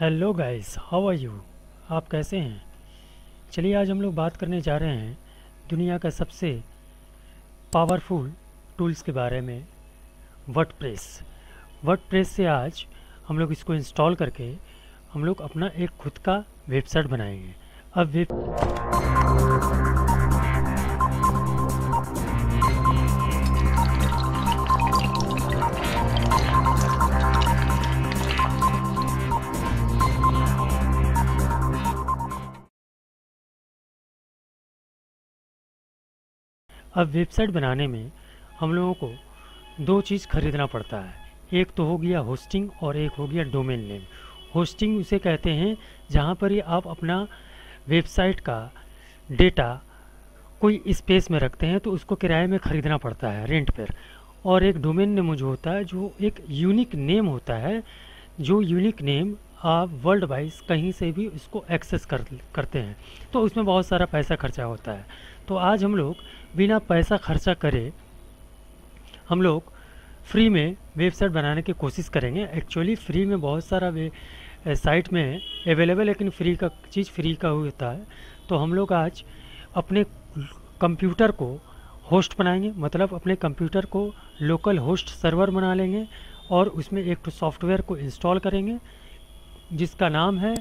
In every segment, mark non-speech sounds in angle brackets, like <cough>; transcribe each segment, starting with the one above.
Hello guys how are you आप कैसे हैं? चलिए आज हम लोग बात करने जा रहे हैं दुनिया का सबसे पावरफुल टूल्स के बारे में वर्डप्रेस वर्डप्रेस से आज हम लोग इसको इंस्टॉल करके हम लोग अपना एक खुद का वेबसाइट बनाएँगे। अब वेब अब वेबसाइट बनाने में हम लोगों को दो चीज़ खरीदना पड़ता है। एक तो हो गया होस्टिंग और एक हो गया डोमेन नेम होस्टिंग उसे कहते हैं जहाँ पर ये आप अपना वेबसाइट का डेटा कोई स्पेस में रखते हैं तो उसको किराए में ख़रीदना पड़ता है रेंट पर। और एक डोमेन नेम जो होता है जो एक यूनिक नेम होता है, जो यूनिक नेम आप वर्ल्ड वाइज कहीं से भी उसको एक्सेस कर, करते हैं। तो उसमें बहुत सारा पैसा खर्चा होता है। तो आज हम लोग बिना पैसा खर्चा करे हम लोग फ्री में वेबसाइट बनाने की कोशिश करेंगे। एक्चुअली फ्री में बहुत सारा वे साइट में अवेलेबल लेकिन फ्री का, चीज़ फ्री का होता है। तो हम लोग आज अपने कंप्यूटर को होस्ट बनाएँगे। मतलब अपने कंप्यूटर को लोकल होस्ट सर्वर बना लेंगे और उसमें एक तो सॉफ्टवेयर को इंस्टॉल करेंगे, जिसका नाम है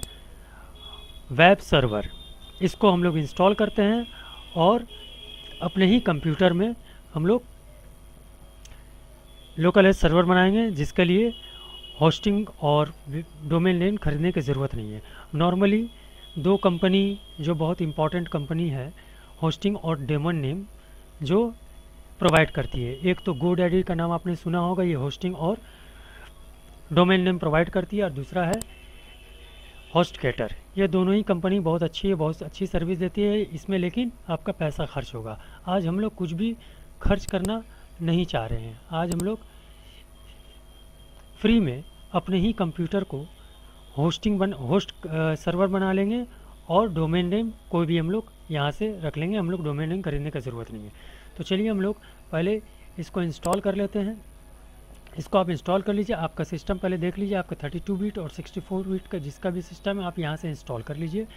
वेब सर्वर इसको हम लोग इंस्टॉल करते हैं और अपने ही कंप्यूटर में हम लोग लोकल एज सर्वर बनाएँगे, जिसके लिए होस्टिंग और डोमेन नेम खरीदने की ज़रूरत नहीं है। नॉर्मली दो कंपनी जो बहुत इंपॉर्टेंट कंपनी है होस्टिंग और डेमन नेम जो प्रोवाइड करती है। एक तो गो डैडी का नाम आपने सुना होगा, ये होस्टिंग और डोमेन नेम प्रोवाइड करती है, और दूसरा है होस्ट कैटर। ये दोनों ही कंपनी बहुत अच्छी है, बहुत अच्छी सर्विस देती है, इसमें लेकिन आपका पैसा खर्च होगा। आज हम लोग कुछ भी खर्च करना नहीं चाह रहे हैं। आज हम लोग फ्री में अपने ही कंप्यूटर को होस्टिंग बन, होस्ट सर्वर बना लेंगे और डोमेन नेम कोई भी हम लोग यहाँ से रख लेंगे। हम लोग डोमेन नेम खरीदने का ज़रूरत नहीं है। तो चलिए हम लोग पहले इसको इंस्टॉल कर लेते हैं। इसको आप इंस्टॉल कर लीजिए, आपका सिस्टम पहले देख लीजिए, आपका 32 बिट और 64 बिट का जिसका भी सिस्टम है, आप यहाँ से इंस्टॉल कर लीजिए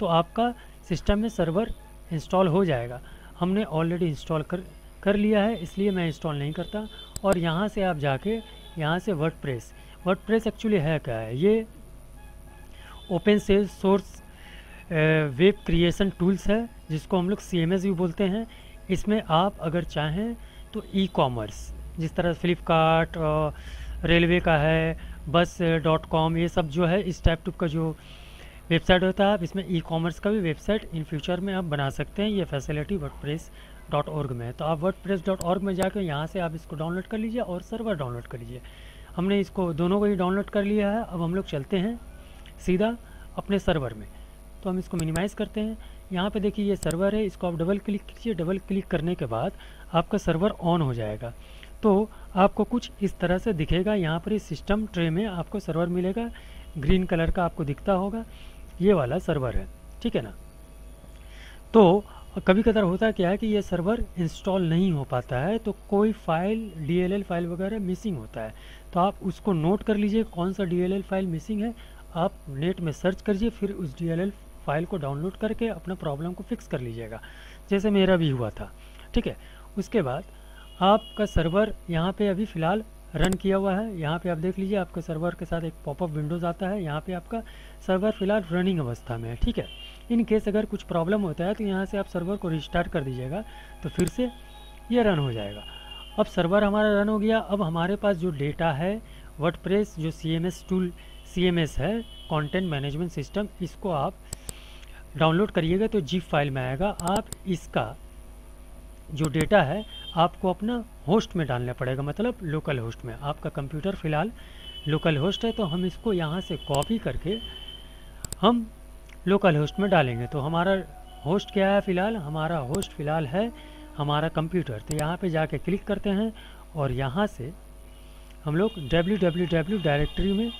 तो आपका सिस्टम में सर्वर इंस्टॉल हो जाएगा। हमने ऑलरेडी इंस्टॉल कर कर लिया है, इसलिए मैं इंस्टॉल नहीं करता। और यहाँ से आप जाके, यहाँ से WordPress WordPress actually है क्या है? ये open sales source web creation tools है, जिसको हम लोग सी भी बोलते हैं। इसमें आप अगर चाहें तो ई कॉमर्स जिस तरह फ्लिपकार्ट रेलवे का है, बस डॉट कॉम, ये सब जो है, इस टाइप का जो वेबसाइट होता है, आप इसमें ई कॉमर्स का भी वेबसाइट इन फ्यूचर में आप बना सकते हैं, ये फैसिलिटी वर्ड डॉट ऑर्ग में तो आप वर्ड प्रेस डॉट ऑर्ग में जाकर यहाँ से आप इसको डाउनलोड कर लीजिए और सर्वर डाउनलोड कर लीजिए। हमने इसको दोनों को ही डाउनलोड कर लिया है, अब हम लोग चलते हैं सीधा अपने सर्वर में। तो हम इसको मिनिमाइज़ करते हैं। यहाँ पे देखिए ये सर्वर है, इसको आप डबल क्लिक कीजिए। डबल क्लिक करने के बाद आपका सर्वर ऑन हो जाएगा। तो आपको कुछ इस तरह से दिखेगा। यहाँ पर इस सिस्टम ट्रे में आपको सर्वर मिलेगा। ग्रीन कलर का आपको दिखता होगा। ये वाला सर्वर है। ठीक है ना? तो कभी कदर होता क्या है कि ये सर्वर इंस्टॉल नहीं हो पाता है तो कोई फ़ाइल डीएलएल फ़ाइल वगैरह मिसिंग होता है। तो आप उसको नोट कर लीजिए, कौन सा डीएलएल फ़ाइल मिसिंग है। आप नेट में सर्च करिए, फिर उस डीएलएल फ़ाइल को डाउनलोड करके अपना प्रॉब्लम को फिक्स कर लीजिएगा। जैसे मेरा भी हुआ था। ठीक है? उसके बाद आपका सर्वर यहाँ पे अभी फ़िलहाल रन किया हुआ है। यहाँ पे आप देख लीजिए, आपके सर्वर के साथ एक पॉपअप विंडोज़ आता है। यहाँ पे आपका सर्वर फ़िलहाल रनिंग अवस्था में है, ठीक है? इन केस अगर कुछ प्रॉब्लम होता है तो यहाँ से आप सर्वर को रिस्टार्ट कर दीजिएगा तो फिर से ये रन हो जाएगा। अब सर्वर हमारा रन हो गया। अब हमारे पास जो डेटा है वर्डप्रेस जो सीएमएस टूल सीएमएस है कॉन्टेंट मैनेजमेंट सिस्टम इसको आप डाउनलोड करिएगा तो जीप फ़ाइल में आएगा। आप इसका जो डेटा है आपको अपना होस्ट में डालना पड़ेगा मतलब लोकल होस्ट में। आपका कंप्यूटर फ़िलहाल लोकल होस्ट है तो हम इसको यहाँ से कॉपी करके हम लोकल होस्ट में डालेंगे। तो हमारा होस्ट क्या है फ़िलहाल? हमारा होस्ट फ़िलहाल है हमारा कंप्यूटर तो यहाँ पे जाके क्लिक करते हैं और यहाँ से हम लोग डब्ल्यू डायरेक्टरी में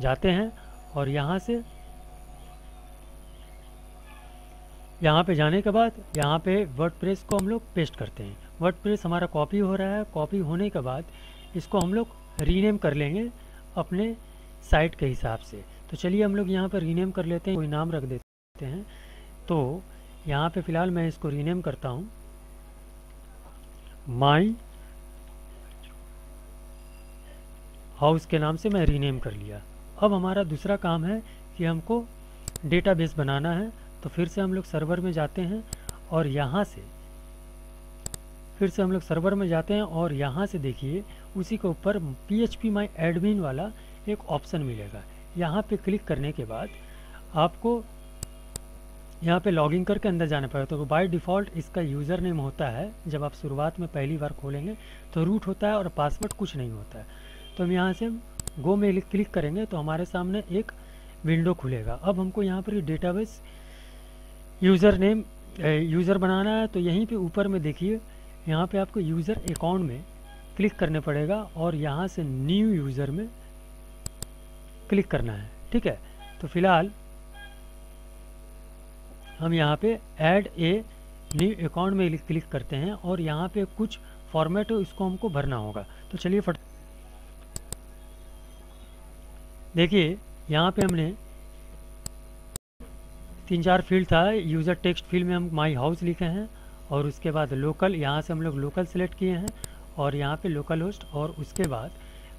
जाते हैं और यहाँ से यहाँ पे जाने के बाद यहाँ पे वर्ड को हम लोग पेस्ट करते हैं। वर्ड हमारा कॉपी हो रहा है। कॉपी होने के बाद इसको हम लोग रीनेम कर लेंगे अपने साइट के हिसाब से। तो चलिए हम लोग यहाँ पर रीनेम कर लेते हैं। कोई नाम रख देते हैं। तो यहाँ पे फ़िलहाल मैं इसको रीनेम करता हूँ। माई हाउस के नाम से मैं रीनेम कर लिया। अब हमारा दूसरा काम है कि हमको डेटाबेस बनाना है। तो फिर से हम लोग सर्वर में जाते हैं और यहाँ से, फिर से हम लोग सर्वर में जाते हैं और यहाँ से देखिए, उसी के ऊपर P H P my admin वाला एक ऑप्शन मिलेगा। यहाँ पे क्लिक करने के बाद आपको यहाँ पे लॉगिन करके अंदर जाना पड़ेगा। तो बाय डिफ़ॉल्ट इसका यूज़र नेम होता है। जब आप शुरुआत में पहली बार खोलेंगे तो रूट होता है और पासवर्ड कुछ नहीं होता है। तो हम यहाँ से गो में क्लिक करेंगे तो हमारे सामने एक विंडो खुलेगा। अब हमको यहाँ पर डेटाबेस यूज़र नेम यूज़र बनाना है तो यहीं पे ऊपर में देखिए, यहाँ पे आपको यूज़र अकाउंट में क्लिक करने पड़ेगा और यहाँ से न्यू यूज़र में क्लिक करना है, ठीक है? तो फ़िलहाल हम यहाँ पे ऐड ए न्यू अकाउंट में क्लिक करते हैं और यहाँ पे कुछ फॉर्मेट इसको हमको भरना होगा। तो चलिए फट, देखिए, यहाँ पे हमने तीन चार फ़ील्ड था यूज़र टेक्स्ट फ़ील्ड में हम माई हाउस लिखे हैं और उसके बाद लोकल यहाँ से हम लोग लोकल सेलेक्ट किए हैं और यहाँ पे लोकल होस्ट और उसके बाद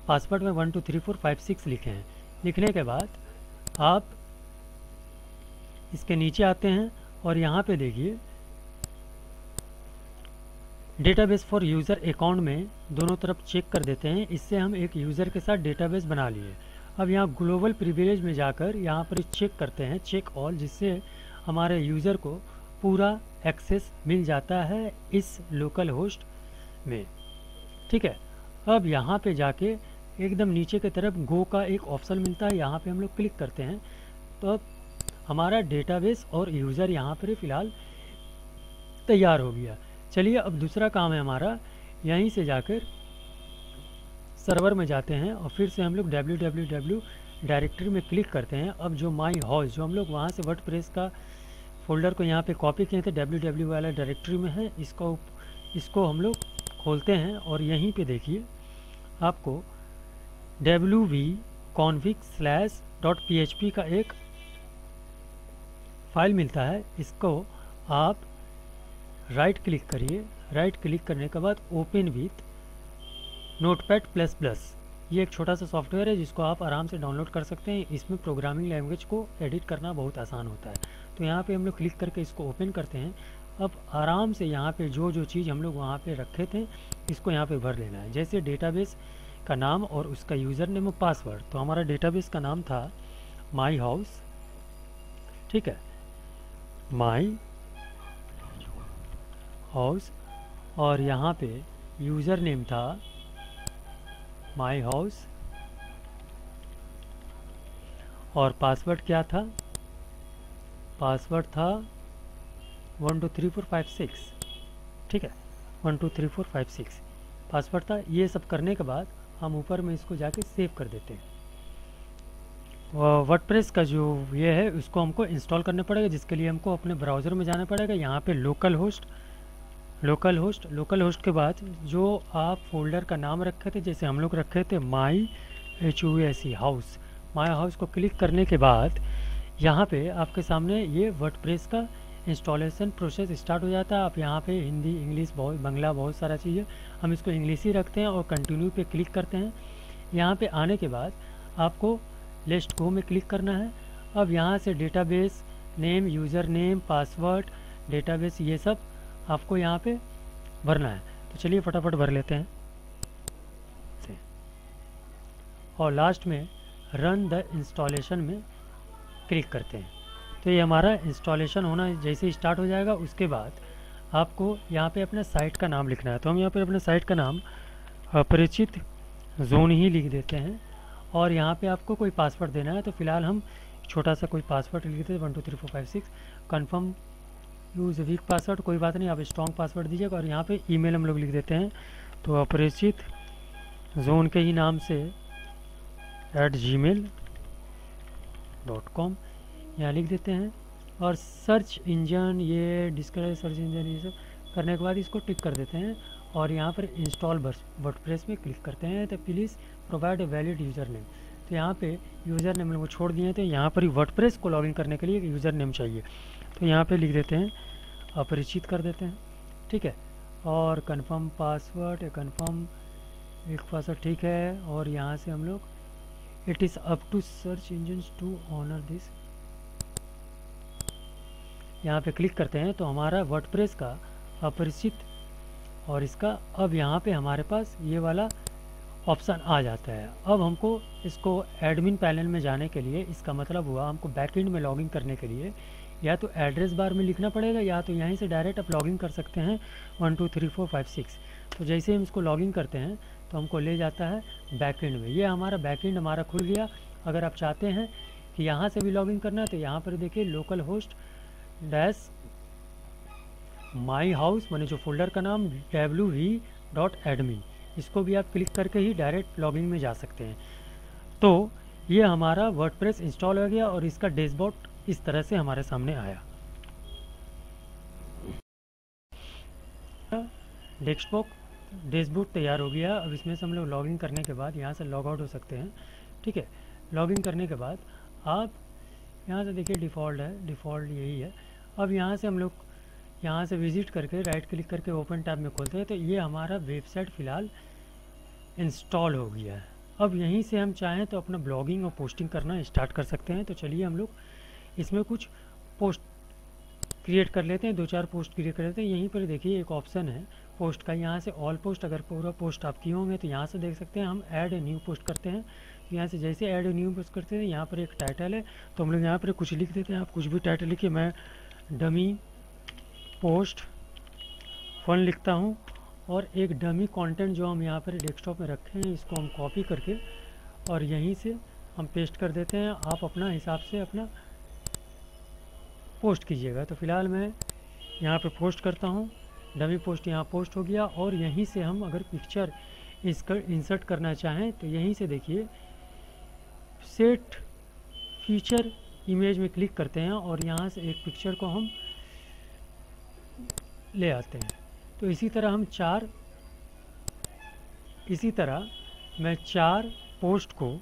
पासवर्ड में one two three four five six लिखे हैं। लिखने के बाद आप इसके नीचे आते हैं और यहाँ पे देखिए डेटाबेस फॉर यूज़र अकाउंट में दोनों तरफ़ चेक कर देते हैं। इससे हम एक यूज़र के साथ डेटाबेस बना लिए। अब यहाँ ग्लोबल प्रिविलेज में जाकर यहाँ पर चेक करते हैं चेक ऑल जिससे हमारे यूज़र को पूरा एक्सेस मिल जाता है इस लोकल होस्ट में। ठीक है? अब यहाँ पे जाके एकदम नीचे की तरफ़ गो का एक ऑप्शन मिलता है, यहाँ पे हम लोग क्लिक करते हैं। तो अब हमारा डेटाबेस और यूज़र यहाँ पर फ़िलहाल तैयार हो गया। चलिए अब दूसरा काम है हमारा, यहीं से जाकर सर्वर में जाते हैं और फिर से हम लोग डब्ल्यू डायरेक्टरी में क्लिक करते हैं। अब जो माई हाउस जो हम लोग वहाँ से वर्ड का फोल्डर को यहाँ पे कॉपी किए थे डब्ल्यू डब्ल्यू वाला डायरेक्टरी में है, इसको इसको हम लोग खोलते हैं और यहीं पे देखिए आपको W V config slash dot P का एक फ़ाइल मिलता है। इसको आप राइट क्लिक करिए। राइट क्लिक करने के बाद open with Notepad plus plus ये एक छोटा सा सॉफ्टवेयर है जिसको आप आराम से डाउनलोड कर सकते हैं। इसमें प्रोग्रामिंग लैंग्वेज को एडिट करना बहुत आसान होता है। तो यहाँ पे हम लोग क्लिक करके इसको ओपन करते हैं। अब आराम से यहाँ पे जो जो चीज़ हम लोग वहाँ पे रखे थे, इसको यहाँ पे भर लेना है। जैसे डेटाबेस का नाम और उसका यूज़र नेम और पासवर्ड तो हमारा डेटाबेस का नाम था माई हाउस ठीक है? माई हाउस और यहाँ पे यूज़र नेम था माई हाउस। और पासवर्ड क्या था? पासवर्ड था one two three four five six. ठीक है, one two three four five six. Password था ये सब करने के बाद हम ऊपर में इसको जाके सेव कर देते हैं। वर्डप्रेस का जो ये है उसको हमको इंस्टॉल करना पड़ेगा, जिसके लिए हमको अपने ब्राउज़र में जाना पड़ेगा। यहाँ पे local host local host local host के बाद जो आप फोल्डर का नाम रखे थे, जैसे हम लोग रखे थे my H U S E house my house को क्लिक करने के बाद यहाँ पे आपके सामने ये वर्ड का इंस्टॉलेशन प्रोसेस स्टार्ट हो जाता है। आप यहाँ पे हिंदी, इंग्लिश, बहुत, बंगला बहुत सारा चीज़ है हम इसको इंग्लिश ही रखते हैं और कंटिन्यू पे क्लिक करते हैं। यहाँ पे आने के बाद आपको लिस्ट गो में क्लिक करना है। अब यहाँ से database name user name password database ये सब आपको यहाँ पे भरना है। तो चलिए फटाफट भर लेते हैं। और लास्ट में रन द इंस्टॉलेशन में क्लिक करते हैं। तो ये हमारा इंस्टॉलेशन होना जैसे स्टार्ट हो जाएगा, उसके बाद आपको यहाँ पे अपने साइट का नाम लिखना है। तो हम यहाँ पे अपने साइट का नाम अपरिचित जोन ही लिख देते हैं। और यहाँ पे आपको कोई पासवर्ड देना है तो फ़िलहाल हम छोटा सा कोई पासवर्ड लिख देते हैं। One two three four five six confirm use weak password कोई बात नहीं, आप स्ट्रॉन्ग पासवर्ड दीजिएगा और यहाँ पे ईमेल हम लोग लिख देते हैं। तो अपरिचित जोन के ही नाम से at ji mail dot com यहाँ लिख देते हैं। और सर्च इंजन ये डिस्कवर सर्च इंजन ये सब करने के बाद इसको टिक कर देते हैं और यहाँ पर इंस्टॉल वर्डप्रेस में क्लिक करते हैं। तो please provide a valid user name तो यहाँ पे यूज़र नेम वो छोड़ दिए थे यहाँ पर ही वर्डप्रेस को लॉगिन करने के लिए एक यूज़र नेम चाहिए। तो यहाँ पे लिख देते हैं, अपरिचित कर देते हैं, ठीक है? और कंफर्म पासवर्ड कंफर्म एक पासवर्ड ठीक है, और यहाँ से हम लोग it is up to search engine to honour this यहाँ पे क्लिक करते हैं तो हमारा वर्डप्रेस का अपरिचित, और इसका अब यहाँ पे हमारे पास ये वाला ऑप्शन आ जाता है। अब हमको इसको एडमिन पैनल में जाने के लिए, इसका मतलब हुआ हमको बैकएंड में लॉगिन करने के लिए या तो एड्रेस बार में लिखना पड़ेगा या तो यहीं से डायरेक्ट आप लॉगिन कर सकते हैं one, two, three, four, five, six. तो जैसे हम इसको लॉगिन करते हैं तो हमको ले जाता है बैकेंड में। ये हमारा बैकेंड हमारा खुल गया। अगर आप चाहते हैं कि यहाँ से भी लॉगिन करना है तो यहाँ पर देखिए local host dash my house मैंने जो फोल्डर का नाम डब्ल्यू वी डॉट एडमिन इसको भी आप क्लिक करके ही डायरेक्ट लॉगिन में जा सकते हैं। तो ये हमारा वर्डप्रेस इंस्टॉल हो गया और इसका डैशबोर्ड इस तरह से हमारे सामने आया। डेस्कटॉप डैशबोर्ड तैयार हो गया। अब इसमें से हम लोग लॉगिन करने के बाद यहाँ से लॉग आउट हो सकते हैं। ठीक है लॉगिन करने के बाद आप यहाँ से देखिए डिफ़ॉल्ट है डिफ़ॉल्ट यही है। अब यहाँ से हम लोग, यहाँ से विज़िट करके राइट क्लिक करके ओपन टैब में खोलते हैं। तो ये हमारा वेबसाइट फ़िलहाल इंस्टॉल हो गया है। अब यहीं से हम चाहें तो अपना ब्लॉगिंग और पोस्टिंग करना स्टार्ट कर सकते हैं। तो चलिए हम लोग इसमें कुछ पोस्ट क्रिएट कर लेते हैं, दो चार पोस्ट क्रिएट कर लेते हैं। यहीं पर देखिए, एक ऑप्शन है पोस्ट का। यहाँ से ऑल पोस्ट अगर पूरा पोस्ट आप किए होंगे तो यहाँ से देख सकते हैं, हम ऐड न्यू पोस्ट करते हैं। यहाँ से जैसे ऐड न्यू पोस्ट करते हैं, यहाँ पर एक टाइटल है। तो हम लोग यहाँ पर कुछ लिख देते हैं। आप कुछ भी टाइटल लिखिए, मैं डमी पोस्ट फन लिखता हूँ। और एक डमी कंटेंट जो हम यहाँ पर डेस्कटॉप में रखे हैं, इसको हम कॉपी करके और यहीं से हम पेस्ट कर देते हैं। आप अपना हिसाब से अपना पोस्ट कीजिएगा। तो फ़िलहाल मैं यहाँ पे पोस्ट करता हूँ। डमी पोस्ट यहाँ पोस्ट हो गया और यहीं से हम अगर पिक्चर इसका इंसर्ट करना चाहें तो यहीं से देखिए। सेट फीचर इमेज में क्लिक करते हैं और यहाँ से एक पिक्चर को हम ले आते हैं। तो इसी तरह हम चार, इसी तरह मैं चार पोस्ट को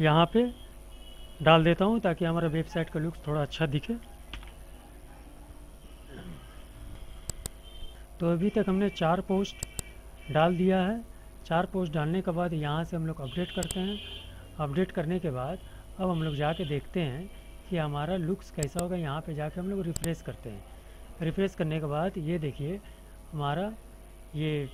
यहाँ पे डाल देता हूँ ताकि हमारा वेबसाइट का लुक थोड़ा अच्छा दिखे। तो अभी तक हमने चार पोस्ट डाल दिया है। चार पोस्ट डालने के बाद यहाँ से हम लोग अपडेट करते हैं। अपडेट करने के बाद अब हम लोग जाके देखते हैं कि हमारा लुक्स कैसा होगा। यहाँ पे जाके हम लोग रिफ़्रेश करते हैं। रिफ़्रेश करने के बाद ये देखिए, हमारा ये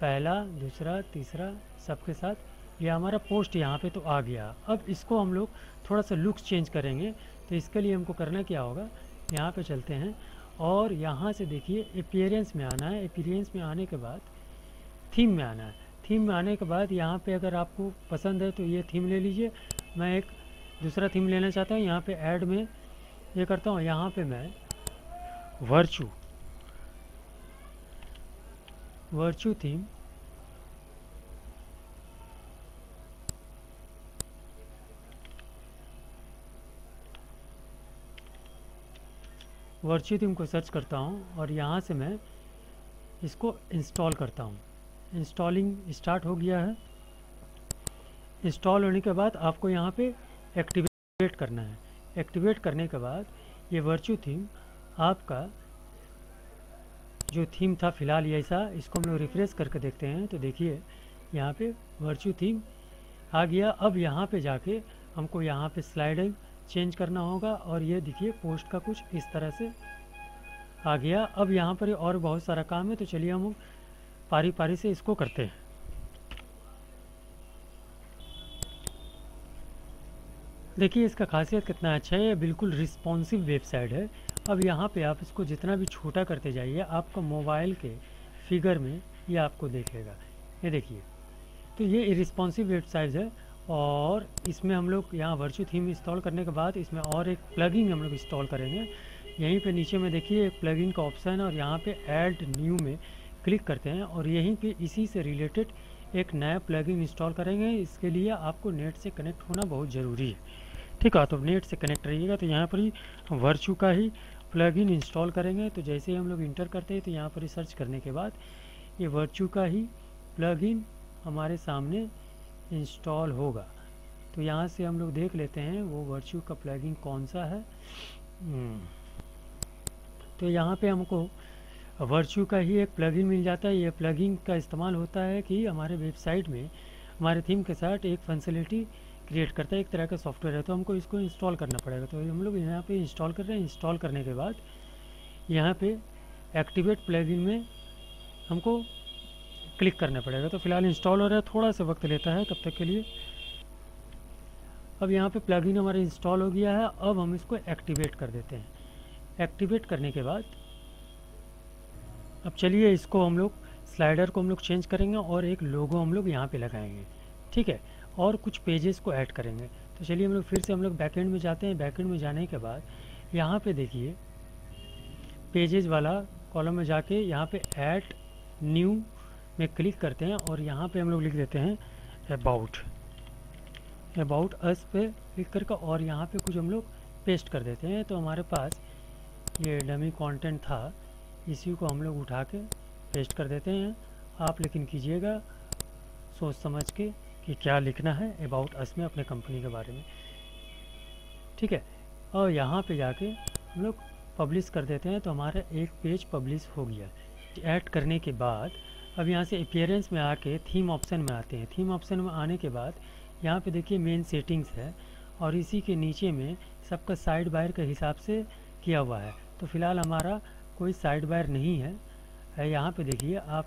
पहला, दूसरा, तीसरा, सबके साथ ये हमारा पोस्ट यहाँ पे तो आ गया। अब इसको हम लोग थोड़ा सा लुक्स चेंज करेंगे। तो इसके लिए हमको करना क्या होगा, यहाँ पे चलते हैं। और यहाँ से देखिए अपियरेंस में आना है। अपियरेंस में आने के बाद थीम में आना है। थीम में आने के बाद यहाँ पे अगर आपको पसंद है तो ये थीम ले लीजिए। मैं एक दूसरा थीम लेना चाहता हूँ। यहाँ पे ऐड में ये करता हूँ। यहाँ पे मैं Virtue Virtue theme Virtue theme को सर्च करता हूँ और यहाँ से मैं इसको इंस्टॉल करता हूँ। इंस्टॉलिंग स्टार्ट हो गया है। इंस्टॉल होने के बाद आपको यहाँ पे एक्टिवेट करना है। एक्टिवेट करने के बाद ये वर्चू थीम आपका जो थीम था फ़िलहाल ऐसा, इसको हम लोग रिफ्रेश करके देखते हैं। तो देखिए, यहाँ पे वर्चू थीम आ गया। अब यहाँ पे जाके हमको यहाँ पे स्लाइडिंग चेंज करना होगा और ये देखिए, पोस्ट का कुछ इस तरह से आ गया। अब यहाँ पर और बहुत सारा काम है तो चलिए हम पारी पारी से इसको करते हैं। देखिए, इसका खासियत कितना अच्छा है बिल्कुल रिस्पॉन्सिव वेबसाइट है। अब यहाँ पे आप इसको जितना भी छोटा करते जाइए, आपका मोबाइल के फिगर में ये आपको देखेगा। ये देखिए तो ये रिस्पॉन्सिव वेबसाइट है। और इसमें हम लोग यहाँ वर्चू थीम इंस्टॉल करने के बाद इसमें और एक प्लगइन हम लोग इंस्टॉल करेंगे। यहीं पे नीचे में देखिए एक प्लगइन का ऑप्शन है और यहाँ पे ऐड न्यू में क्लिक करते हैं और यहीं पे इसी से रिलेटेड एक नया प्लगइन इंस्टॉल करेंगे। इसके लिए आपको नेट से कनेक्ट होना बहुत ज़रूरी है। ठीक है तो नेट से कनेक्ट रहिएगा तो यहाँ पर ही वर्चू का ही प्लगइन इंस्टॉल करेंगे। तो जैसे ही हम लोग इंटर करते हैं तो यहाँ पर सर्च करने के बाद ये वर्चू का ही प्लगइन हमारे सामने इंस्टॉल होगा। तो यहाँ से हम लोग देख लेते हैं वो वर्चू का प्लगइन कौन सा है। हम्म। तो यहाँ पे हमको वर्चू का ही एक प्लगइन मिल जाता है। ये प्लगइन का इस्तेमाल होता है कि हमारे वेबसाइट में हमारे थीम के साथ एक फंसिलिटी क्रिएट करता है। एक तरह का सॉफ्टवेयर है तो हमको इसको इंस्टॉल करना पड़ेगा। तो हम लोग यहाँ पे इंस्टॉल कर रहे हैं। इंस्टॉल करने के बाद यहाँ पे एक्टिवेट प्लगइन में हमको क्लिक करना पड़ेगा। तो फ़िलहाल इंस्टॉल हो रहा है, थोड़ा सा वक्त लेता है तब तक के लिए। अब यहाँ पे प्लगइन हमारा इंस्टॉल हो गया है, अब हम इसको एक्टिवेट कर देते हैं। एक्टिवेट करने के बाद अब चलिए इसको हम लोग स्लाइडर को हम लोग चेंज करेंगे और एक लोगो हम लोग यहाँ पे लगाएँगे। ठीक है? और कुछ पेजेस को ऐड करेंगे। तो चलिए हम लोग फिर से हम लोग बैकेंड में जाते हैं। बैकेंड में जाने के बाद यहाँ पे देखिए पेजेस वाला कॉलम में जाके यहाँ पे ऐड न्यू में क्लिक करते हैं और यहाँ पे हम लोग लिख देते हैं अबाउट अबाउट अस पे क्लिक करके और यहाँ पे कुछ हम लोग पेस्ट कर देते हैं। तो हमारे पास ये डमी कंटेंट था, इसी को हम लोग उठा के पेस्ट कर देते हैं। आप लेकिन कीजिएगा, सोच समझ के कि क्या लिखना है अबाउट अस में अपने कंपनी के बारे में। ठीक है, और यहाँ पे जाके हम लोग पब्लिश कर देते हैं। तो हमारा एक पेज पब्लिश हो गया। ऐड करने के बाद अब यहाँ से अपियरेंस में आके थीम ऑप्शन में आते हैं। थीम ऑप्शन में आने के बाद यहाँ पे देखिए मेन सेटिंग्स है और इसी के नीचे में सबका साइड बायर के हिसाब से किया हुआ है। तो फ़िलहाल हमारा कोई साइड बायर नहीं है। यहाँ पे देखिए आप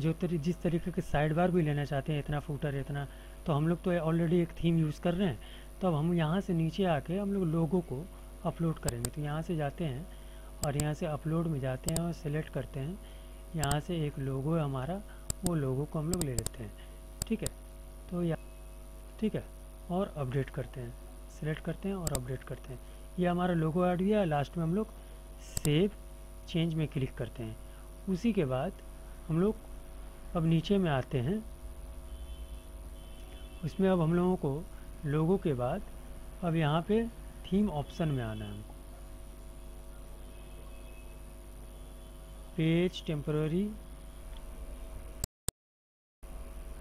जो तरी, जिस तरीके के साइड बार भी लेना चाहते हैं, इतना फूटर इतना तो हम लोग तो ऑलरेडी एक थीम यूज़ कर रहे हैं। तो अब हम यहाँ से नीचे आके हम लोग लोगों को अपलोड करेंगे। तो यहाँ से जाते हैं और यहाँ से अपलोड में जाते हैं और सिलेक्ट करते हैं। यहाँ से एक लोगो है हमारा, वो लोगो को हम लोग ले लेते हैं। ठीक है? तो या, ठीक है? और अपडेट करते हैं। सिलेक्ट करते हैं और अपडेट करते हैं। ये हमारा लोगो ऐड गया लास्ट में हम लोग सेव, चेंज में क्लिक करते हैं। उसी के बाद हम लोग अब नीचे में आते हैं। उसमें अब हम लोगों को लोगों के बाद अब यहाँ पे थीम ऑप्शन में आना है। पेज टेम्पररी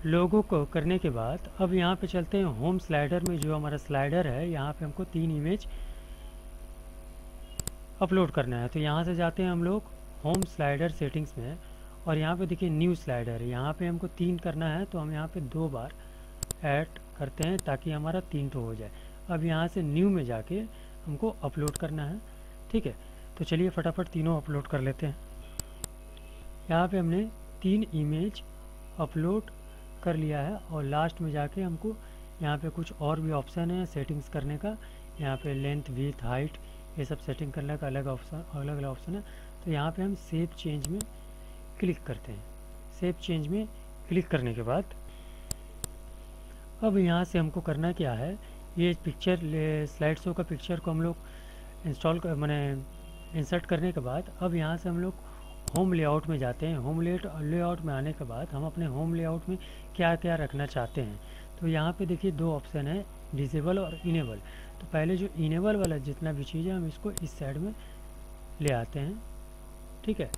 लोगों को करने के बाद, अब यहाँ पे चलते हैं होम स्लाइडर में, जो हमारा स्लाइडर है, यहाँ पे हमको तीन इमेज अपलोड करना है। तो यहाँ से जाते हैं हम लोग होम स्लाइडर सेटिंग्स में, और यहाँ पे देखिए न्यू स्लाइडर यहाँ पे हमको तीन करना है तो हम यहाँ पे दो बार ऐड करते हैं ताकि हमारा तीन तो हो जाए। अब यहाँ से न्यू में जाके हमको अपलोड करना है। ठीक है? तो चलिए फटाफट तीनों अपलोड कर लेते हैं। यहाँ पे हमने तीन इमेज अपलोड कर लिया है और लास्ट में जाके हमको यहाँ पे कुछ और भी ऑप्शन है सेटिंग्स करने का। यहाँ पे लेंथ विथ हाइट ये सब सेटिंग करने का अलग ऑप्शन अलग अलग ऑप्शन है। तो यहाँ पे हम सेव चेंज में क्लिक करते हैं। सेव चेंज में क्लिक करने के बाद अब यहाँ से हमको करना क्या है? ये पिक्चर स्लाइड शो का पिक्चर को हम लोग इंस्टॉल मैंने इंसर्ट करने के बाद अब यहाँ से हम लोग होम लेआउट में जाते हैं। होम लेआउट में आने के बाद हम अपने होम लेआउट में क्या क्या रखना चाहते हैं। तो यहाँ पे देखिए दो ऑप्शन है डिसेबल और इनेबल तो पहले जो इनेबल वाला जितना भी चीज़ है, हम इसको इस साइड में ले आते हैं। ठीक है?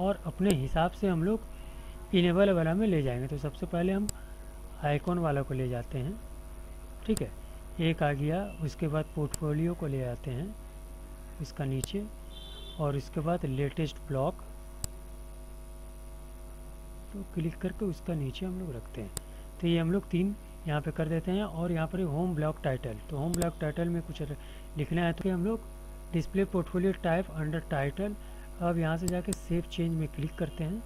और अपने हिसाब से हम लोग इनेबल वाला में ले जाएँगे। तो सबसे पहले हम आइकॉन वाला को ले जाते हैं। ठीक है? एक आ गया, उसके बाद पोर्टफोलियो को ले आते हैं, इसका नीचे। और इसके बाद लेटेस्ट ब्लॉक। तो क्लिक करके उसका नीचे हम लोग रखते हैं। तो ये हम लोग तीन यहाँ पे कर देते हैं और यहाँ पर होम ब्लॉक टाइटल। तो होम ब्लॉक टाइटल में कुछ लिखना है तो हम लोग display portfolio type under title. अब यहाँ से जाके सेव चेंज में क्लिक करते हैं।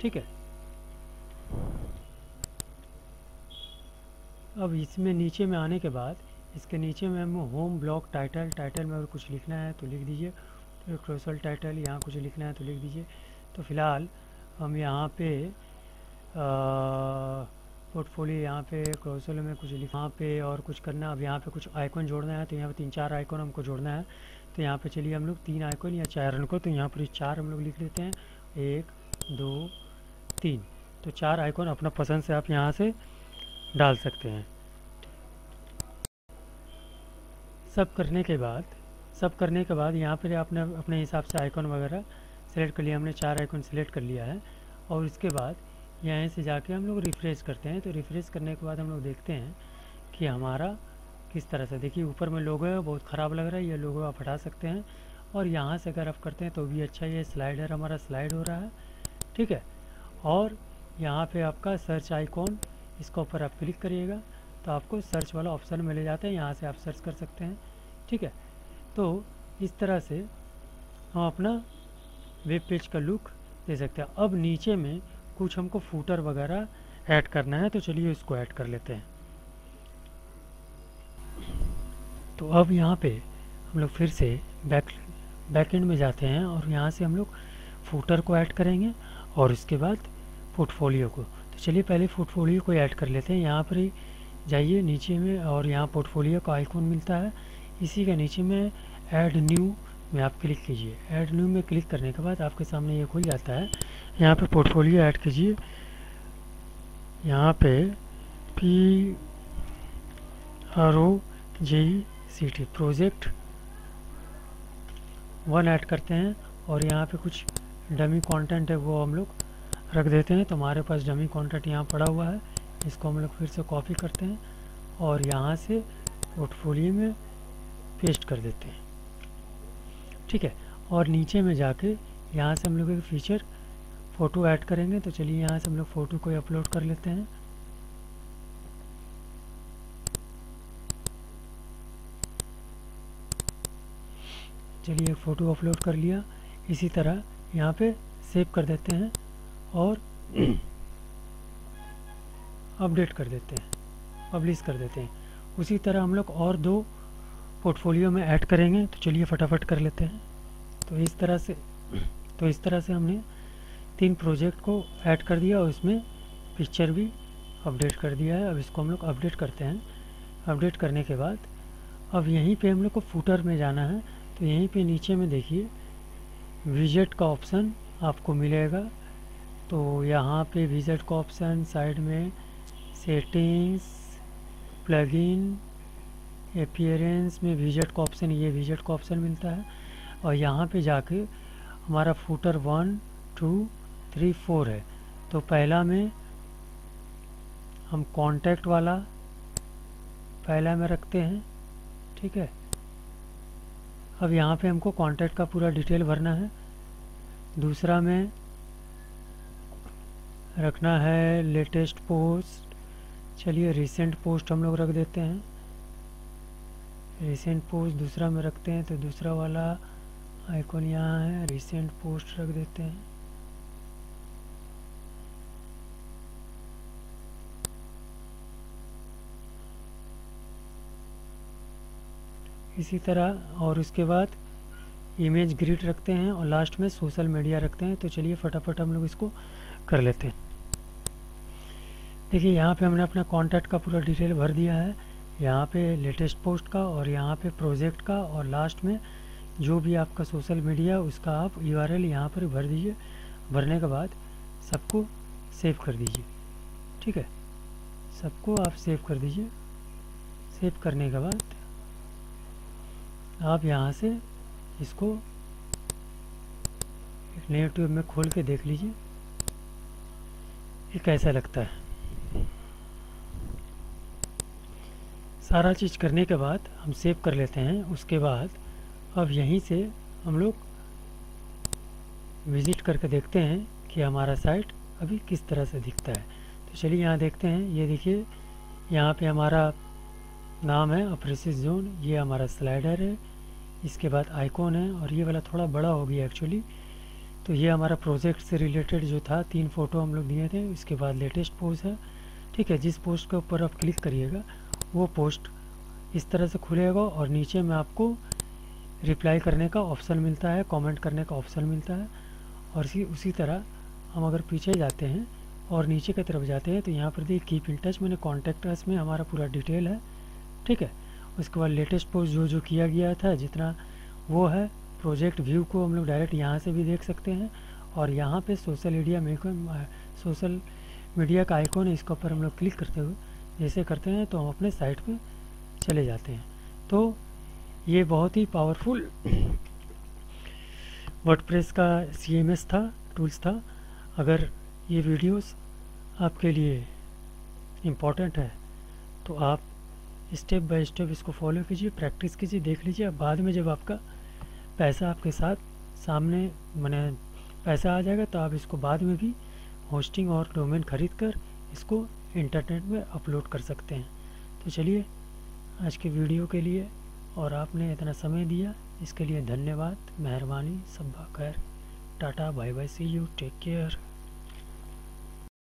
ठीक है। अब इसमें नीचे में आने के बाद, इसके नीचे में हम होम ब्लॉक टाइटल टाइटल में अगर कुछ लिखना है तो लिख दीजिए। क्रोसल टाइटल यहाँ कुछ लिखना है तो लिख दीजिए। तो फ़िलहाल हम यहाँ पे पोर्टफोलियो यहाँ पे क्रोसल में कुछ लिख, यहाँ पे और कुछ करना। अब यहाँ पे कुछ आइकॉन जोड़ना है तो यहाँ पे तीन चार आइकॉन हमको जोड़ना है। तो यहाँ पे चलिए हम लोग तीन आइकॉन या चार रन को तो यहाँ पर चार हम लोग लिख लेते हैं। एक, दो, तीन। तो चार आइकॉन अपना पसंद से आप यहाँ से डाल सकते हैं। सब करने के बाद सब करने के बाद यहाँ पर आपने अपने हिसाब से आइकॉन वगैरह सेलेक्ट कर लिया, हमने चार आइकॉन सेलेक्ट कर लिया है। और इसके बाद यहाँ से जाके हम लोग रिफ़्रेश करते हैं। तो रिफ़्रेश करने के बाद हम लोग देखते हैं कि हमारा किस तरह से, देखिए ऊपर में लोगो है, बहुत ख़राब लग रहा है, ये लोगो आप हटा सकते हैं। और यहाँ से अगर आप करते हैं तो भी अच्छा ये स्लाइडर हमारा स्लाइड हो रहा है, ठीक है? और यहाँ पे आपका सर्च आइकॉन इसके ऊपर आप क्लिक करिएगा तो आपको सर्च वाला ऑप्शन मिल जाता है, यहाँ से आप सर्च कर सकते हैं, ठीक है? तो इस तरह से हम अपना वेब पेज का लुक दे सकते हैं। अब नीचे में कुछ हमको फूटर वगैरह ऐड करना है तो चलिए इसको ऐड कर लेते हैं। तो अब यहाँ पे हम लोग फिर से बैक बैक एंड में जाते हैं और यहाँ से हम लोग फूटर को ऐड करेंगे और उसके बाद पोर्टफोलियो को। तो चलिए पहले पोर्टफोलियो को ऐड कर लेते हैं। यहाँ पर जाइए नीचे में और यहाँ पोर्टफोलियो का आइकॉन मिलता है। इसी के नीचे में ऐड न्यू में आप क्लिक कीजिए। ऐड न्यू में क्लिक करने के बाद आपके सामने ये खुल जाता है। यहाँ पे पोर्टफोलियो ऐड कीजिए। यहाँ पे P R O J C T project one add करते हैं और यहाँ पे कुछ डमी कंटेंट है वो हम लोग रख देते हैं। तो हमारे पास डमी कंटेंट यहाँ पड़ा हुआ है। इसको हम लोग फिर से कॉपी करते हैं और यहाँ से पोर्टफोलियो में पेस्ट कर देते हैं। ठीक है? और नीचे में जाके यहाँ से हम लोग एक फीचर फ़ोटो ऐड करेंगे तो चलिए यहाँ से हम लोग फ़ोटो को अपलोड कर लेते हैं। चलिए एक फ़ोटो अपलोड कर लिया। इसी तरह यहाँ पे सेव कर देते हैं और <clears throat> अपडेट कर देते हैं पब्लिश कर देते हैं। उसी तरह हम लोग और दो पोर्टफोलियो में ऐड करेंगे तो चलिए फटाफट कर लेते हैं। तो इस तरह से तो इस तरह से हमने तीन प्रोजेक्ट को ऐड कर दिया और इसमें पिक्चर भी अपडेट कर दिया है। अब इसको हम लोग अपडेट करते हैं। अपडेट करने के बाद, अब यहीं पे हम लोग को फूटर में जाना है। तो यहीं पे नीचे में देखिए विजेट का ऑप्शन आपको मिलेगा। तो यहाँ पे विजेट का ऑप्शन साइड में सेटिंग्स प्लगइन अपियरेंस में विजेट का ऑप्शन ये विजेट का ऑप्शन मिलता है। और यहाँ पे जाके हमारा footer one two three four है। तो पहला में हम कांटेक्ट वाला पहला में रखते हैं, ठीक है? अब यहाँ पे हमको कांटेक्ट का पूरा डिटेल भरना है। दूसरा में रखना है लेटेस्ट पोस्ट चलिए रिसेंट पोस्ट हम लोग रख देते हैं। रिसेंट पोस्ट दूसरा में रखते हैं तो दूसरा वाला आइकॉन यहाँ है रिसेंट पोस्ट रख देते हैं। इसी तरह, और उसके बाद इमेज ग्रिड रखते हैं, और लास्ट में सोशल मीडिया रखते हैं तो चलिए फटाफट हम लोग इसको कर लेते हैं। देखिए, यहाँ पे हमने अपना कॉन्टैक्ट का पूरा डिटेल भर दिया है। यहाँ पे लेटेस्ट पोस्ट का और यहाँ पे प्रोजेक्ट का और लास्ट में जो भी आपका सोशल मीडिया उसका आप यू आर एल यहाँ पर भर दीजिए। भरने के बाद सबको सेव कर दीजिए। ठीक है? सबको आप सेव कर दीजिए। सेव करने के बाद आप यहाँ से इसको ट्यूब में खोल के देख लीजिए। ये कैसा लगता है। सारा चीज़ करने के बाद हम सेव कर लेते हैं। उसके बाद अब यहीं से हम लोग विज़िट करके देखते हैं कि हमारा साइट अभी किस तरह से दिखता है। तो चलिए यहाँ देखते हैं। ये देखिए, यहाँ पे हमारा नाम है अप्रेसिस जोन। ये हमारा स्लाइडर है। इसके बाद आइकॉन है और ये वाला थोड़ा बड़ा हो गया एक्चुअली। तो ये हमारा प्रोजेक्ट से रिलेटेड जो था, तीन फ़ोटो हम लोग दिए थे। इसके बाद लेटेस्ट पोस्ट है। ठीक है, जिस पोस्ट के ऊपर आप क्लिक करिएगा वो पोस्ट इस तरह से खुलेगा और नीचे में आपको रिप्लाई करने का ऑप्शन मिलता है, कमेंट करने का ऑप्शन मिलता है और इसी, उसी तरह हम अगर पीछे जाते हैं और नीचे की तरफ़ जाते हैं तो यहाँ पर देखिए कीप इन टच मैंने कॉन्टैक्ट अस में हमारा पूरा डिटेल है, ठीक है? उसके बाद लेटेस्ट पोस्ट जो जो किया गया था, जितना वो है प्रोजेक्ट व्यू को हम लोग डायरेक्ट यहाँ से भी देख सकते हैं और यहाँ पे सोशल मीडिया में सोशल मीडिया का आइकॉन है, इसके ऊपर हम लोग क्लिक करते हुए जैसे करते हैं तो हम अपने साइट पे चले जाते हैं। तो ये बहुत ही पावरफुल वर्डप्रेस का सीएमएस था टूल्स था। अगर ये वीडियोस आपके लिए इम्पोर्टेंट है तो आप स्टेप बाय स्टेप इसको फॉलो कीजिए प्रैक्टिस कीजिए, देख लीजिए। बाद में जब आपका पैसा आपके साथ सामने मैंने पैसा आ जाएगा तो आप इसको बाद में भी होस्टिंग और डोमेन ख़रीद कर इसको इंटरनेट में अपलोड कर सकते हैं। तो चलिए, आज के वीडियो के लिए और आपने इतना समय दिया, इसके लिए धन्यवाद। मेहरबानी सब खैर। Tata, bye bye, see you, take care.